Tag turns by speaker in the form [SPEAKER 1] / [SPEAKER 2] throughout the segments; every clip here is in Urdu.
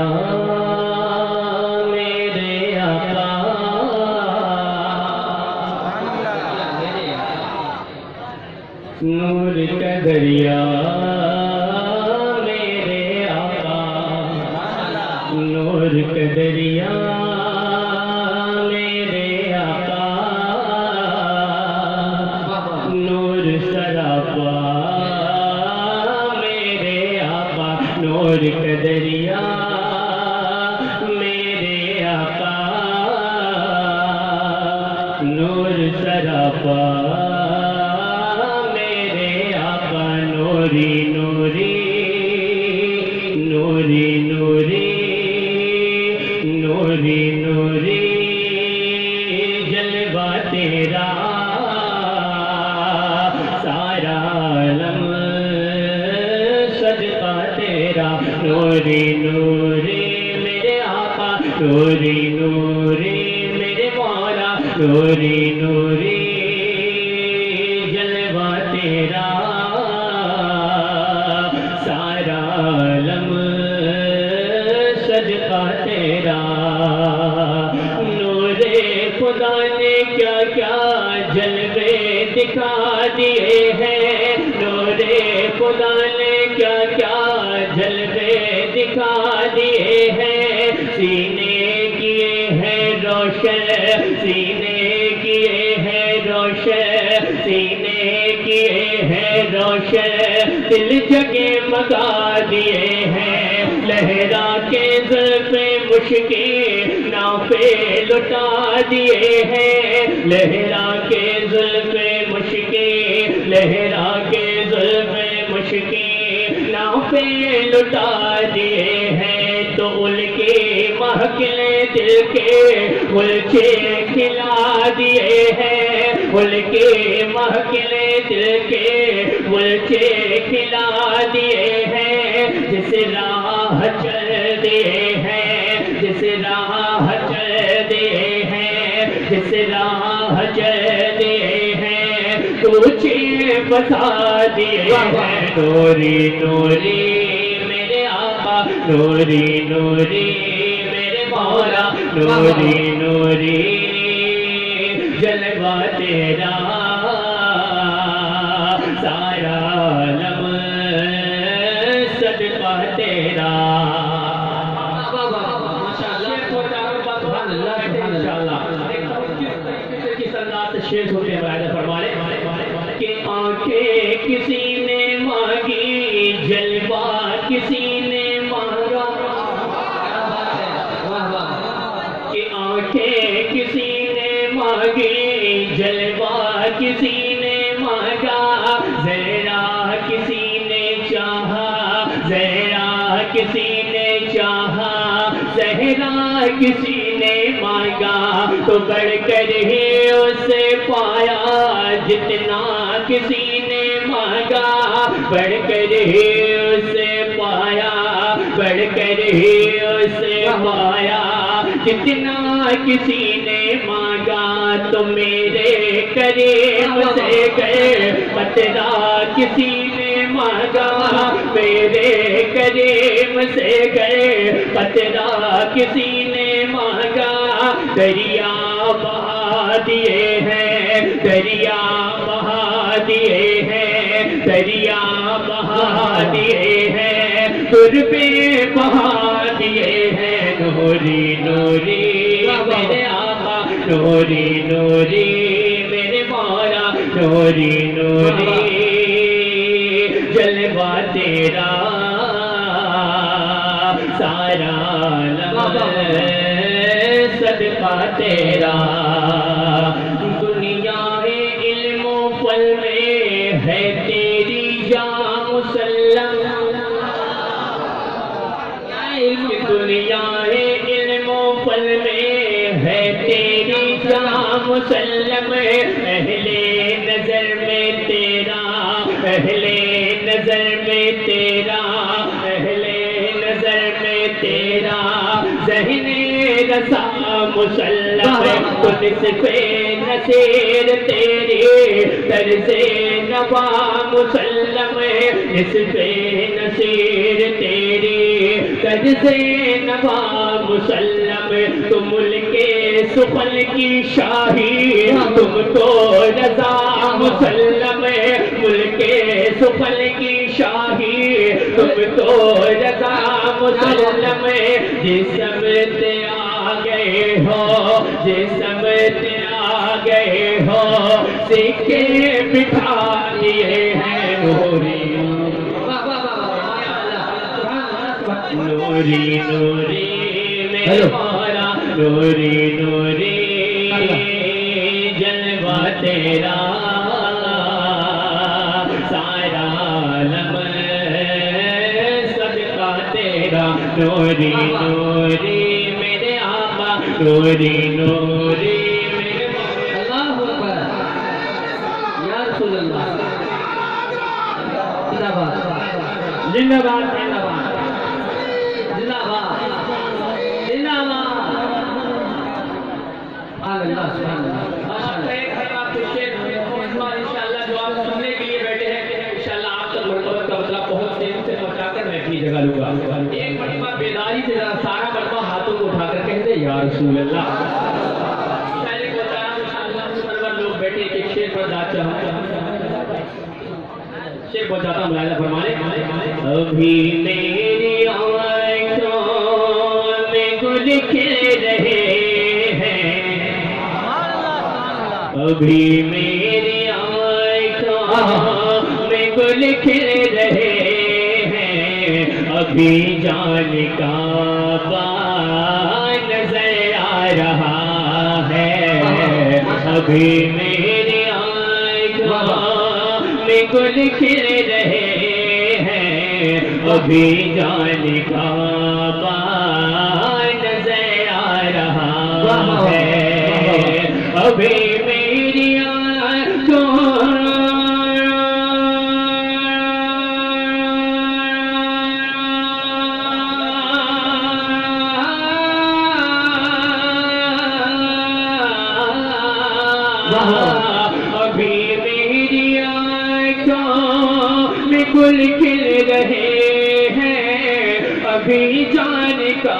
[SPEAKER 1] دریا نور سراپا میرے آقا نوری نوری نوری نوری نوری نوری جلوہ تیرا سارا عالم صدقہ تیرا نوری نوری میرے آقا نوری نوری میرے مولا نوری نوری جلوہ تیرا۔ سارا عالم صدقہ تیرا۔ نور خدا نے کیا کیا جلوے دکھا دیے ہیں۔ نور خدا نے کیا کیا جلوے دکھا دیے ہیں۔ سینے کیے ہیں روشن، سینے سینے کیے ہیں روشن، دل جگے مگا دیے ہیں۔ لہرا کے زلف مشکل، نافے لٹا دیے ہیں۔ لہرا کے زلف مشکل، لہرا کے زلف مشکل، نافے لٹا دیے ہیں۔ تو ان کے محکلے دل کے ملچے کھلا دیے ہیں۔ ان کے محکلے دل کے ملچے کھلا دیے ہیں۔ جس راہ چل دیے ہیں جس راہ چل دیے ہیں جس راہ چل دیے ہیں۔ تجھے بتا دیے ہیں۔ نوری نوری میرے آقا نوری نوری میرے مولا نوری نوری جلوہ تیرا سارا عالم صدقہ تیرا شیخ ہوتے ہیں وعدہ فرمانے کہ آنکھیں کسی نے مانگی، جلوہ کسی نے مانگا کہ آنکھیں کسی نے جلوہ کسی نے مانگا، زیرا کسی نے چاہا، زیرا کسی نے چاہا زہرا کسی نے مانگا۔ تو بڑھ کر ہی اسے پایا، جتنا کسی نے مانگا۔ بڑھ کر ہی اسے پایا، بڑھ کر ہی اسے پایا، جتنا کسی نے مانگا تو میرے کریم سے گئے پتلا کسی نے مانگا۔ میرے کریم سے گئے پتلا کسی نے مانگا۔ دریا بہا دیے ہیں، دریا بہا دیے ہیں، دریا بہا دیے ہیں۔ تربے بہا دیے ہیں، نوری نوری میرے نوری نوری میرے مولا نوری نوری جلوہ تیرا سارا عالم صدقہ تیرا مسلم اہل نظر میں تیرا اہل نظر میں تیرا اہل نظر میں تیرا۔ ذہن رسا مسلم تو نصف نصیر تیری۔ طرز نوا مسلم نصف نصیر تیری طرز نوا مسلم، تم ملک سفل کی شاہی تم تو رضا مسلم، ملک سفل کی شاہی تم تو رضا مسلم، جسم تے آ گئے ہو، جسم تے آ گئے ہو، سکے بٹھا دیے ہیں نوری نوری نوری میرے مارا نوری نوری جلوہ تیرا سارا لم صدقہ تیرا نوری نوری میرے آقا نوری نوری میرے
[SPEAKER 2] اللہ اکبر یا رسول اللہ زندہ باد
[SPEAKER 1] زندہ باد زندہ باد
[SPEAKER 2] زندہ باد زندہ باد سبحان اللہ سبحان اللہ ماشاء اللہ
[SPEAKER 1] ایک ہے آپ کے شیخ انشاءاللہ جو آپ سننے کے لیے بیٹھے ہیں انشاءاللہ آپ تک مرتبہ کا مطلب بہت تیز سے پہنچا کر میں اپنی جگہ لوں گا ایک مرتبہ بیداری سے ذرا سارا مرتبہ ہاتھوں کو اٹھا کر کہتے ہیں یا رسول اللہ لوگ بیٹھے کہ شیر پر شیر ہوں فرمانے ابھی میری ابھی میری آنکھوں میں گل کھل رہے ہیں۔ ابھی جان کا نظر آ رہا ہے۔ ابھی میری آنکھوں میں گل کھل رہے ہیں۔ ابھی جان کا نظر آ رہا ہے۔ ابھی گل کھل رہے ہیں۔ ابھی جان کا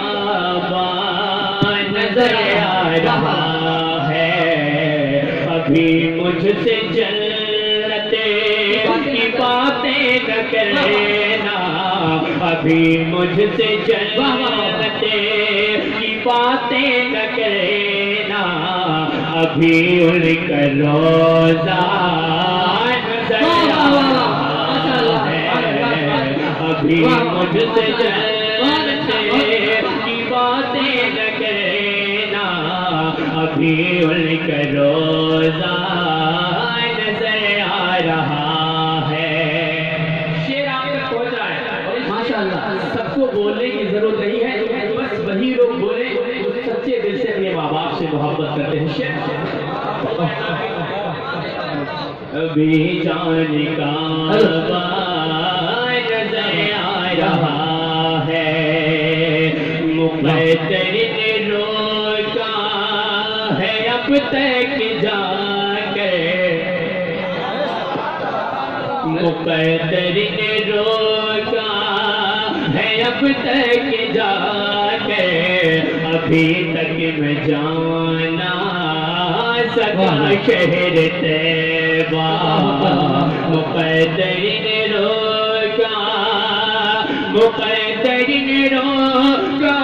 [SPEAKER 1] بان نظر آ رہا ہے۔ ابھی مجھ سے جلتے کی باتیں نہ کرنا ابھی مجھ سے جلتے کی باتیں نہ کرنا ابھی ان کا روزہ نظر آ رہا ہے ابھی مجھ سے کی باتیں نہ ابھی ان کا روزہ نظر آ رہا ہے۔ شیر آپ تک پہنچ رہا ہے۔
[SPEAKER 2] ماشاء اللہ
[SPEAKER 1] سب کو بولنے کی ضرورت نہیں ہے۔ بس وہی لوگ بولے سچے دل سے اپنے ماں باپ سے محبت کرتے ہیں۔ شیر ابھی جان کا روکا ہے اب تک جا کر مقدر نے روکا ہے اب تک جا کے۔ ابھی تک میں جانا سکا شہر تیبا مقدر نے روکا مقدر نے روکا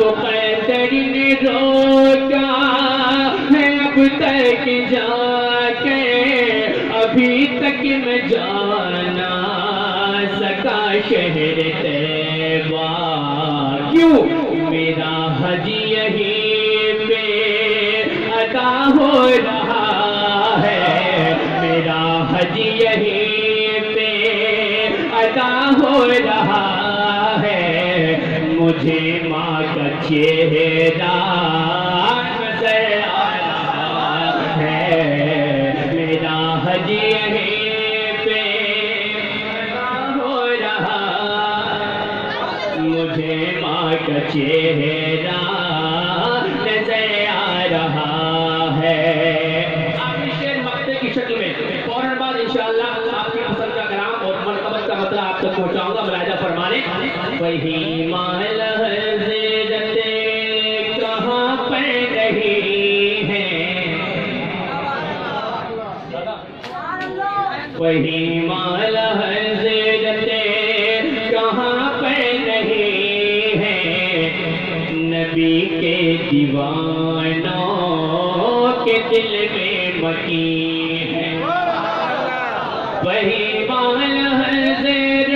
[SPEAKER 1] مقدر نے روکا تک جا کے ابھی تک میں جانا سکا شہر تیبا کیوں؟ میرا حج یہی پہ عطا ہو رہا ہے۔ حج یہی پہ عطا ہو رہا ہے۔ مجھے ماں کا چہرہ چہرہ نظر آ رہا ہے۔ آپ اس شعر مقتے کی شکل میں فوراً بعد انشاءاللہ آپ کی پسند کا گرام اور مرتبہ کا مطلب آپ تک پہنچاؤں گا ملاحظہ فرمانے۔ وہی مال نبی کے دیوانوں کے دل میں مکی ہے۔ وہی مال حضرت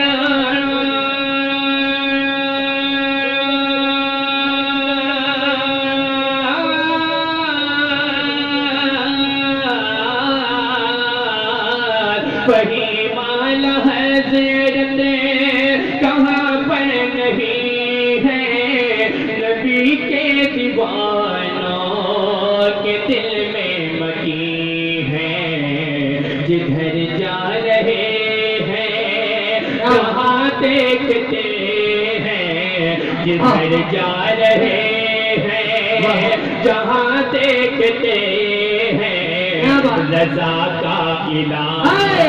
[SPEAKER 1] وہی وہاں دیکھتے ہیں جدھر جا رہے ہیں۔ جہاں دیکھتے ہیں رضا کا
[SPEAKER 2] ہائے،